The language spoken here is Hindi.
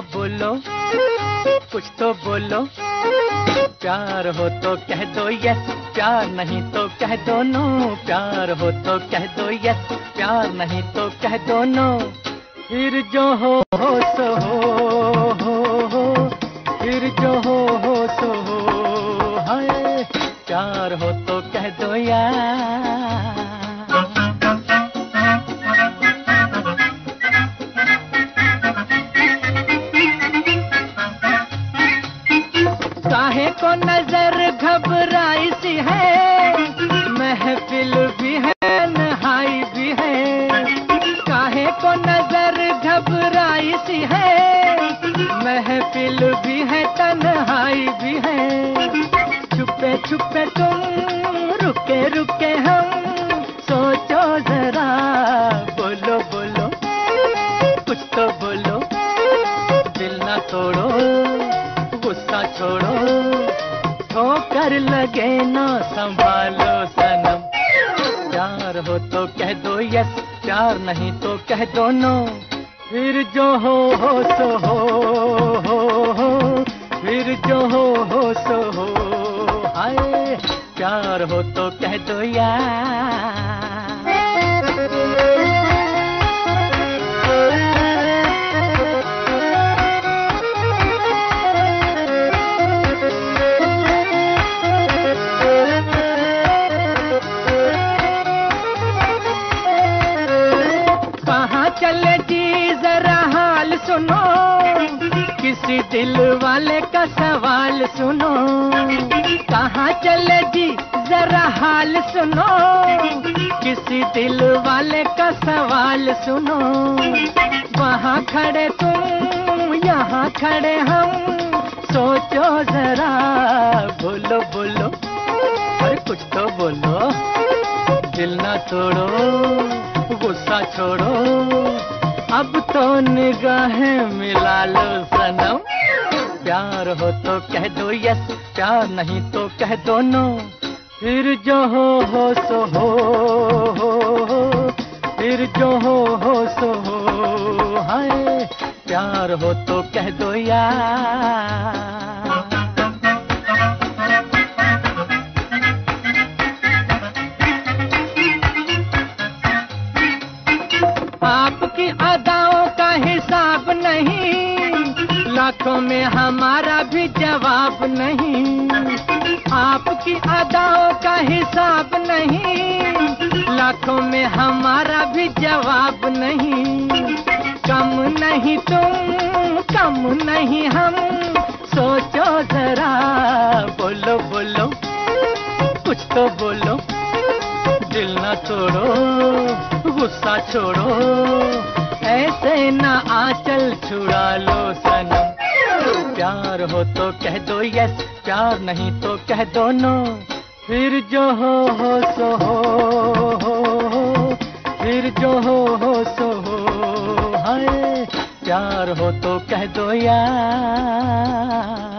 बोलो, कुछ तो बोलो। प्यार हो तो कह दो यस प्यार नहीं तो कह दो नो प्यार हो तो कह दो यस प्यार नहीं तो कह दो नो फिर जो हो हो सो हो हो हो। फिर जो हो हो सो हो, हाय। प्यार हो तो कह दो यार। को नज़र घबराई सी है महफिल भी है नहाई। ठोकर लगे ना संभालो सनम। प्यार हो तो कह दो यस प्यार नहीं तो कह दो नो फिर जो हो हो सो हो हो हो। फिर जो हो हो सो हो, हाय। प्यार हो तो कह दो कहाँ सुनो। किसी दिल वाले का सवाल सुनो। कहाँ चले जी जरा हाल सुनो। किसी दिल वाले का सवाल सुनो। वहाँ खड़े तुम, यहाँ खड़े हम। सोचो जरा, बोलो बोलो। अरे कुछ तो बोलो। दिल ना तोड़ो, गुस्सा छोड़ो। अब तो निगाहें मिला लो सनम। प्यार हो तो कह दो यस प्यार नहीं तो कह दो नो फिर जो हो हो सो हो हो। फिर जो हो हो सो हो, हाय। प्यार हो तो कह दो यार। आपकी अदाओं का हिसाब नहीं। लाखों में हमारा भी जवाब नहीं। आपकी अदाओं का हिसाब नहीं। लाखों में हमारा भी जवाब नहीं। कम नहीं तुम, कम नहीं हम। सोचो जरा, बोलो बोलो। कुछ तो बोलो। दिल ना तोड़ो गुस्सा छोड़ो, ऐसे ना आंचल छुड़ा लो सनम। प्यार हो तो कह दो यस प्यार नहीं तो कह दो नो फिर जो हो हो सो हो हो हो। फिर जो हो हो सो हो, हाय। प्यार हो तो कह दो यार।